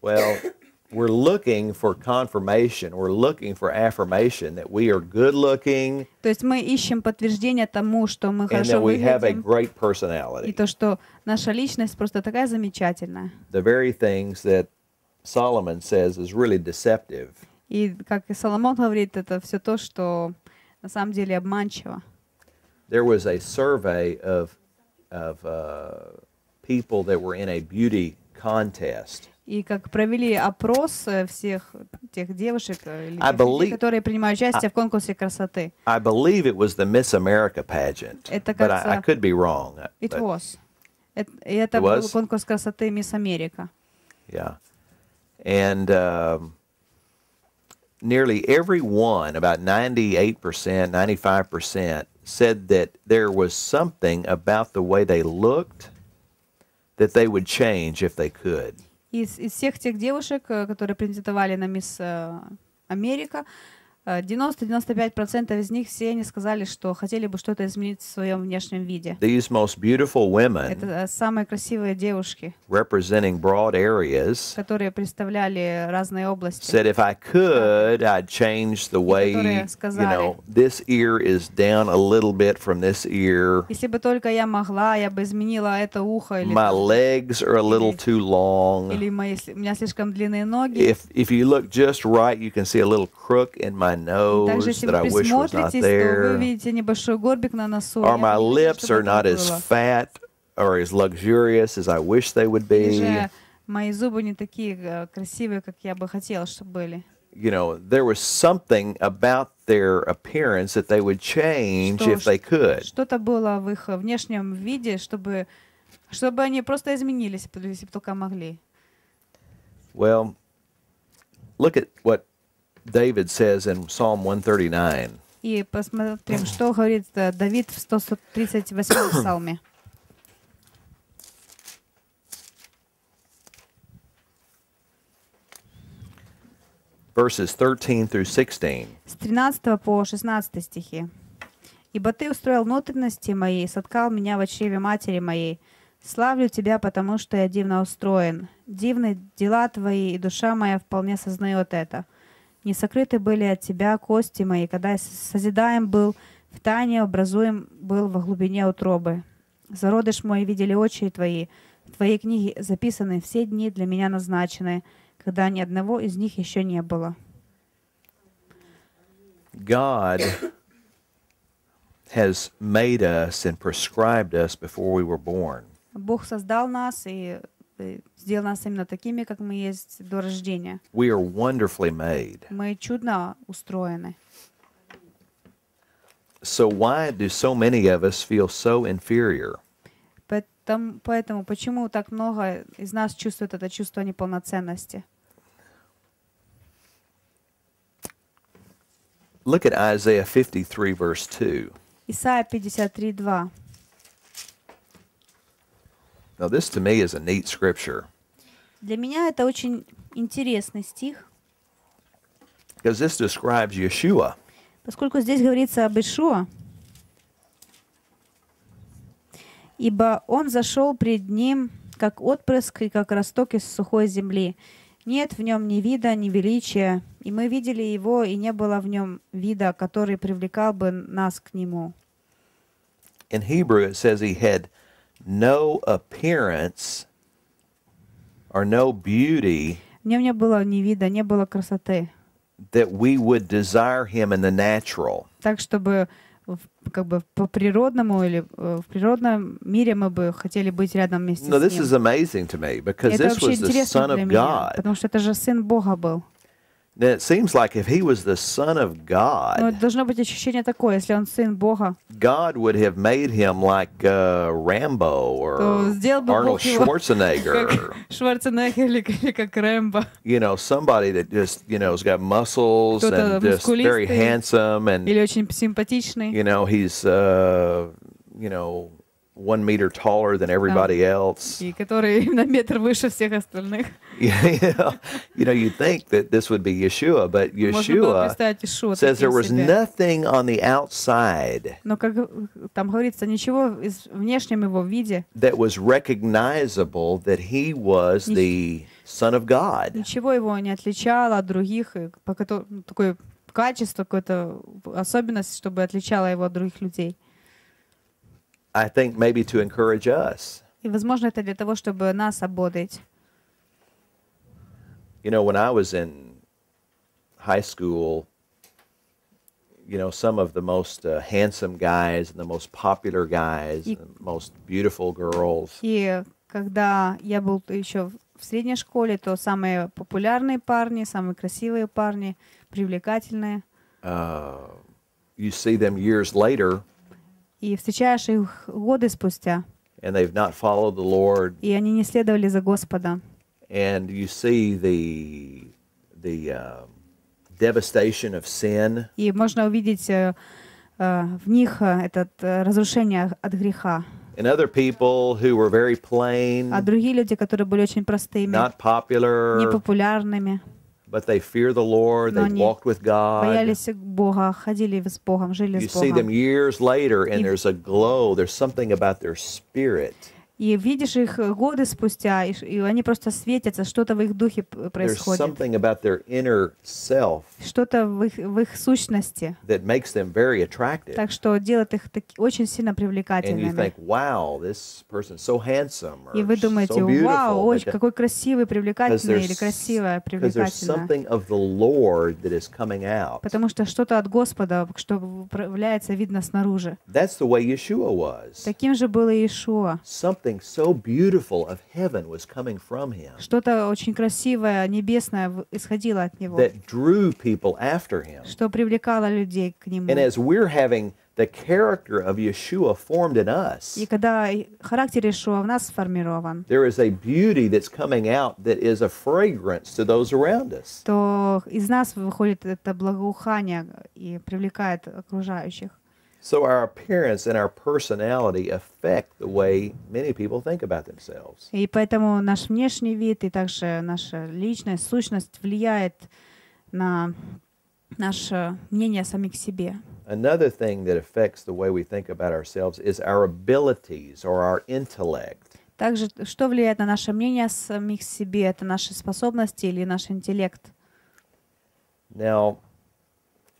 Well, we're looking for confirmation. We're looking for affirmation that we are good looking То есть мы ищем подтверждение тому, что мы and хорошо that we have a выглядим, great и personality. то, что наша личность просто такая замечательная. The very things that Solomon says is really deceptive. И, как и Соломон говорит, это все то, что на самом деле обманчиво. There was a survey of of uh, people that were in a beauty contest. И как провели опрос э, всех тех девушек э, или I тех людей, believe- которые принимают участие в конкурсе красоты. I believe it was the Miss America pageant, Это, but I, I кажется, could be wrong. It But- was. Эт- И это It был was? конкурс красоты Мисс Америка. Yeah. And um, nearly everyone, about 98%, 95%, said that there was something about the way they looked that they would change if they could. Из, из всех тех девушек, э, которые претендовали на Мисс э, Америка, 90-95% из них все они сказали, что хотели бы что-то изменить в своем внешнем виде. These most beautiful women Это э, самые красивые девушки, representing broad areas которые представляли разные области. said if I could, I'd change the way, которые you сказали. know, this ear is down a little bit from this ear. Если бы только я могла, я бы изменила это ухо или, My legs are a little Или- too long. или мои, у меня слишком длинные ноги. If if you look just right, you can see a little crook in my также, если that I вы wish was not присмотритесь, то вы there. видите небольшой горбик на носу. Or my lips are not as fat or as luxurious as I wish they would be. мои зубы не такие э, красивые, как я бы хотела, чтобы были. You know, there was something about their appearance that they would change if they could. Что-то было в их внешнем виде, чтобы, чтобы они просто изменились, если бы только могли. Well, look at what David says in Psalm 139. И посмотрим, что говорит э, Давид в 138 псалме. verses 13 through 16. С 13 по 16 стихи. «Ибо ты устроил внутренности мои, соткал меня в чреве матери моей. Славлю тебя, потому что я дивно устроен. Дивны дела твои, и душа моя вполне сознает это. Не сокрыты были от тебя кости мои, когда созидаем был, в тайне образуем был во глубине утробы. Зародыш мой видели очи твои, в твоей книге записаны все дни для меня назначены, когда ни одного из них еще не было». God has made us and prescribed us before we were born. Бог создал нас и сделал нас именно такими, как мы есть до рождения. We are wonderfully made. Мы чудно устроены. So why do so many of us feel so inferior? Поэтому, поэтому почему так много из нас чувствует это чувство неполноценности? Look at Isaiah 53 verse 2. Исайя 53, 2. Now this to me is a neat scripture Для меня это очень интересный стих, because this describes Yeshua. поскольку здесь говорится об Ишуа. Ибо он зашел пред ним, как отпрыск и как росток из сухой земли. Нет в нем ни вида, ни величия, и мы видели его, и не было в нем вида, который привлекал бы нас к нему. In Hebrew it says he had no appearance or no beauty В нем не было ни вида, не было красоты. that we would desire him in the natural. Так, чтобы в- как бы по природному или э, в природном мире мы бы хотели быть рядом вместе No, с this ним. is amazing to me because Это this вообще was the интересно Son для of меня, God. потому что это же Сын Бога был. Then it seems like if he was the Son of Но God, должно быть ощущение такое, если он сын Бога, God would have made him like uh, Rambo or То сделал бы Arnold Бог его Schwarzenegger. как Шварценеггер или, или как Рэмбо, you know, somebody that just, you know, has got muscles Кто-то and just very мускулистый. handsome and, или очень симпатичный, you know, he's, uh, you know, one meter taller than everybody else. и который на метр выше всех остальных. know, you know, you'd think that this would be Yeshua, but Yeshua says there was nothing on the outside Но, как там говорится, ничего из внешнем его виде, that was recognizable that he was the Son of God. ничего его не отличало от других, по такое качество, какое-то особенность, чтобы отличало его от других людей. I think maybe to encourage us. И, возможно, это для того, чтобы нас ободрить. You know, when I was in high school, you know, some of the most uh, handsome guys and the most popular guys И- and the most beautiful girls, И когда я был еще в средней школе, то самые популярные парни, самые красивые парни, привлекательные. uh, you see them years later И встречаешь их годы спустя, and they've not followed the Lord, и они не следовали за Господом. and you see the the um, devastation of sin, И можно увидеть э, э, в них э, это разрушение от греха. and other people who were very plain, А другие люди, которые были очень простыми, not popular, непопулярными, but they fear the Lord, Но they've они walked with God. боялись Бога, ходили с Богом, жили You с see them Богом. years later, and И- there's a glow. There's something about their spirit. И видишь их годы спустя, и, и они просто светятся, что-то в их духе происходит, что-то в их, в их сущности. Так что делает их таки- очень сильно привлекательными. think, wow, so handsome И вы думаете, so вау, but- какой красивый, привлекательный или красивая, привлекательная. Потому что что-то от Господа, что проявляется, видно снаружи. Таким же было и Иешуа. Something so beautiful of heaven was coming from him Что-то очень красивое, небесное в- исходило от него, that drew people after him. что привлекало людей к нему. And as we're having the character of Yeshua formed in us, И когда и характер Иешуа в нас сформирован, there is a beauty that's coming out that is a fragrance to those around us. то из нас выходит это благоухание и привлекает окружающих. So our appearance and our personality affect the way many people think about themselves. И поэтому наш внешний вид и также наша личность, сущность влияет на наше мнение о самих себе. Another thing that affects the way we think about ourselves is our abilities or our intellect. Также, что влияет на наше мнение о самих себе, это наши способности или наш интеллект. Now,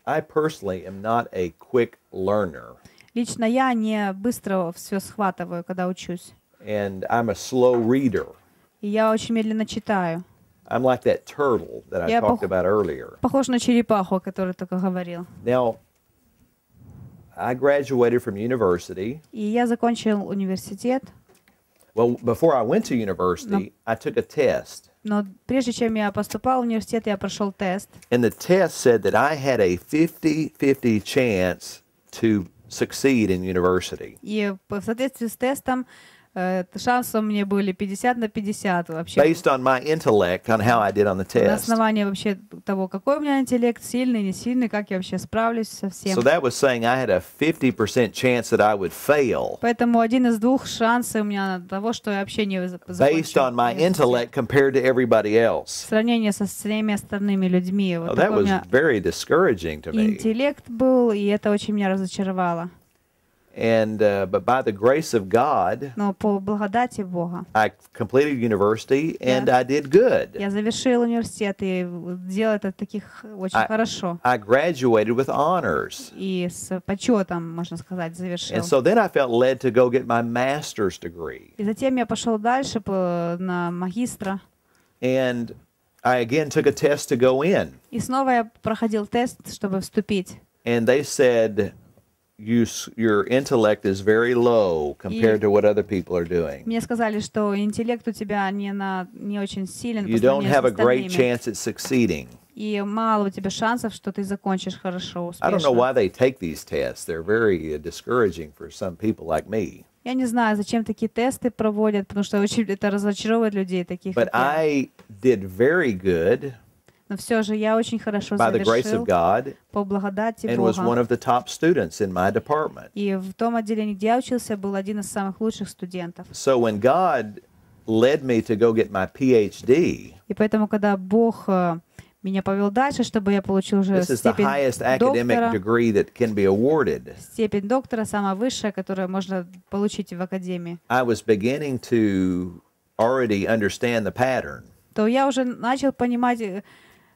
I personally am not a quick learner, Лично я не быстро все схватываю, когда учусь. and I'm a slow reader. И я очень медленно читаю. I'm like that turtle that I Я talked пох- about earlier. Похож на черепаху, о которой только говорил. Now, I graduated from university. И я закончил университет, Well, before I went to university, I took a test. но прежде чем я поступал в университет, я прошел тест. And the test said that I had a 50 50 chance to succeed in university. И в соответствии с тестом э, шансы у меня были 50 на 50 вообще. Based on my intellect, on how I did on the На test. основании вообще того, какой у меня интеллект, сильный, не сильный, как я вообще справлюсь со всем. So that was saying I had a 50% chance that I would fail Поэтому один из двух шансов у меня на того, что я вообще не за- based закончу on my университет. intellect compared to everybody else. сравнении со всеми остальными людьми. Oh, Вот that такой у was very discouraging to me. интеллект был, и это очень меня разочаровало. And uh, but by the grace of God, Но по благодати Бога I completed university and Yeah. I did good. я завершил университет и делал это таких очень I- хорошо. I graduated with honors. И с почетом, можно сказать, завершил. And so then I felt led to go get my master's degree. И затем я пошел дальше по, на магистра. And I again took a test to go in. И снова я проходил тест, чтобы вступить. And they said, you, s- your intellect is very low compared to what other people are doing. Мне сказали, что интеллект у тебя не, на, не очень силен по You don't сравнению have с a great остальными. chance at succeeding. и мало у тебя шансов, что ты закончишь хорошо, I don't know why успешно. they take these tests. They're very uh, discouraging for some people like me. Я не знаю, зачем такие тесты проводят, потому что очень это разочаровывает людей таких, But как я. I did very good Но все же я очень хорошо by the grace завершил of God по благодати and was one Бога. of the top students in my department. И в том отделении, где я учился, был один из самых лучших студентов. So when God led me to go get my PhD, И поэтому, когда Бог э, меня повел дальше, чтобы я получил уже this is the степень highest academic доктора, degree that can be awarded. степень доктора, самая высшая, которую можно получить в академии, I was beginning to already understand the pattern. то я уже начал понимать э,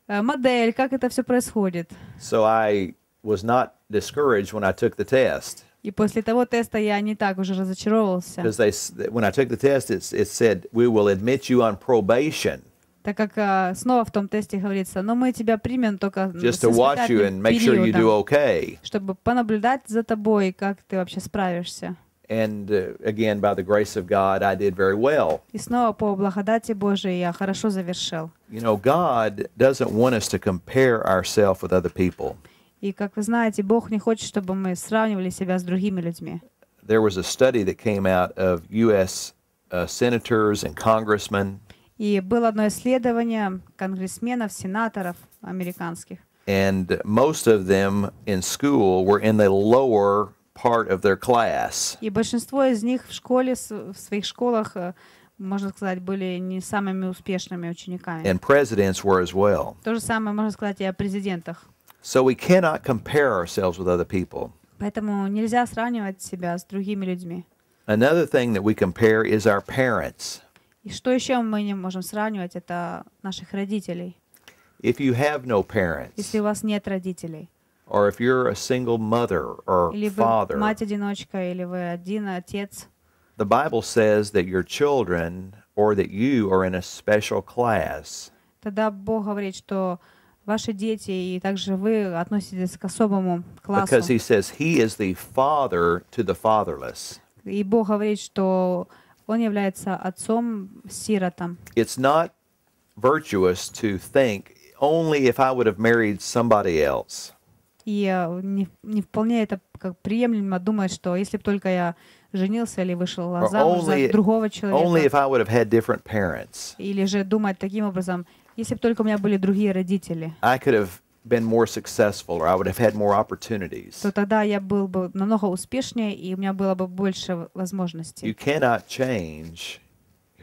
модель, как это все происходит. So I was not discouraged when I took the test. И после того теста я не так уже разочаровывался, Because they, when I took the test, it's, it said, we will admit you on probation так как э, снова в том тесте говорится, но мы тебя примем только just to watch you and make sure you do okay. чтобы понаблюдать за тобой, как ты вообще справишься. And uh, again, by the grace of God, I did very well. И снова по благодати Божией я хорошо завершил. You know, God doesn't want us to compare ourselves with other people. И, как вы знаете, Бог не хочет, чтобы мы сравнивали себя с другими людьми. There was a study that came out of U.S. Uh, senators and congressmen, И было одно исследование конгрессменов, сенаторов американских. and most of them in school were in the lower part of their class. И большинство из них в школе, в своих школах, э, можно сказать, были не самыми успешными учениками. And presidents were as well. То же самое можно сказать и о президентах. So we cannot compare ourselves with other people. Поэтому нельзя сравнивать себя с другими людьми. Another thing that we compare is our parents. И что еще мы не можем сравнивать, это наших родителей. If you have no parents, Если у вас нет родителей, or if you're a single mother or или вы father, мать-одиночка, или вы один отец, the Bible says that your children or that you are in a special class. тогда Бог говорит, что ваши дети и также вы относитесь к особому классу. Because he says he is the father to the fatherless. И Бог говорит, что Он является отцом сиротам. It's not virtuous to think only if I would have married somebody else. И э, не, не вполне это как приемлемо думать, что если бы только я женился или вышел замуж за другого only человека, if I would have had different parents. или же думать таким образом, если бы только у меня были другие родители, I could have been more successful or I would have had more opportunities. то тогда я был бы намного успешнее, и у меня было бы больше You возможностей. cannot change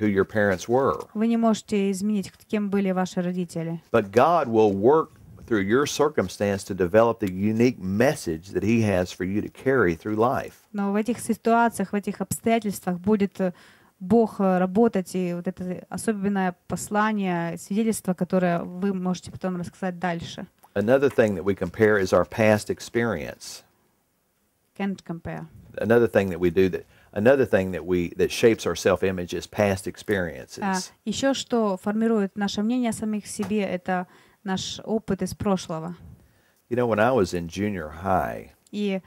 who your parents were, Вы не можете изменить, кем были ваши родители. but God will work through your circumstance to develop the unique message that He has for you to carry through life. Но в этих ситуациях, в этих обстоятельствах будет э, Бог э, работать, и вот это особенное послание, свидетельство, которое вы можете потом рассказать дальше. Another thing that we compare is our past experience. Can't compare. Another thing that we do that another thing that we that shapes our self-image is past experiences. А, еще что формирует наше мнение о самих себе, это наш опыт из прошлого. You know, when I was in junior high, И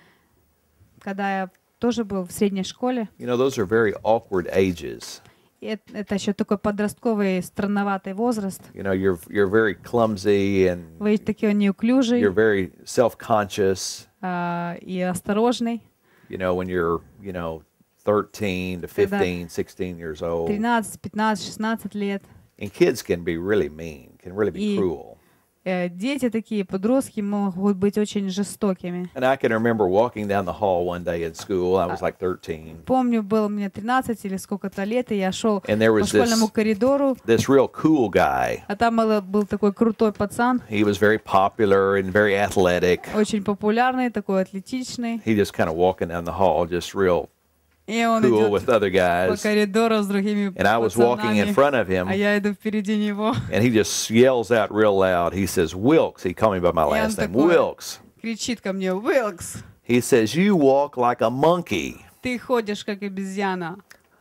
когда я тоже был в средней школе, you know, those are very awkward ages. это, это еще такой подростковый странноватый возраст. You know, you're you're very clumsy and Вы такие неуклюжий you're very self-conscious. а, и осторожный. You know, when you're you know 13 to Когда 15, 16 years old, 13, 15, 16 лет. and kids can be really mean, can really be И- cruel. Э, Дети такие, подростки могут быть очень жестокими. And I can remember walking down the hall one day in school. I was like 13. Помню, было мне 13 или сколько-то лет, и я шел по школьному this- коридору, This real cool guy. а там был, такой крутой пацан, He was very popular and very athletic. очень популярный, такой атлетичный. He just kind of walking down the hall, just real cool идет with other по guys. коридору с другими And I was walking in пацанами, front of а him, я иду впереди него. and he just yells out real loud. He says, Wilkes. He called me by my И он last name, такой- Wilkes. Кричит ко мне, Уилкс, He says, You walk like a monkey. ты ходишь как обезьяна.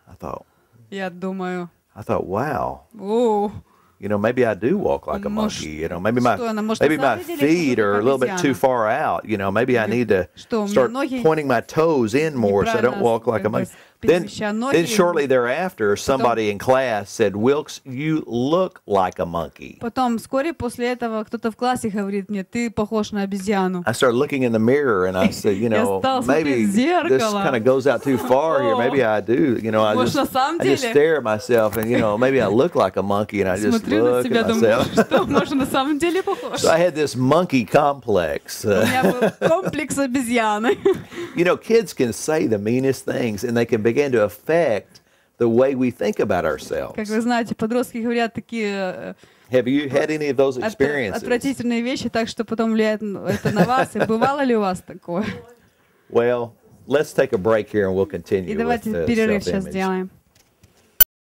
I thought, Я думаю, I thought, wow. о, you know, maybe I do walk like a monkey. You know, maybe my maybe my feet are a little bit too far out. You know, maybe I need to start pointing my toes in more so I don't walk like a monkey Then, перемещая ноги. then shortly thereafter, somebody in class said, Wilkes, you look like a monkey. Потом, вскоре после этого, кто-то в классе говорит мне, ты похож на обезьяну. I started looking in the mirror and I said, you Я know, стал смотреть maybe в this зеркало. kind of goes out too far here. Maybe I do. You know, I Может, just, на самом I just деле? stare at myself and, you know, maybe I look like a monkey and I just Смотрю на look себя, at думаю, myself. что, может, на самом деле похож. So I had this monkey complex. У Uh, меня был комплекс обезьяны. you know, kids can say the meanest things and they can begin to affect the way we think about ourselves. Как вы знаете, подростки говорят такие э, Have you had any of those отвра- experiences? отвратительные вещи, так что потом влияет н- это на вас. И бывало ли у вас такое? Well, let's take a break here and we'll continue И with давайте the перерыв сейчас self-image. сделаем.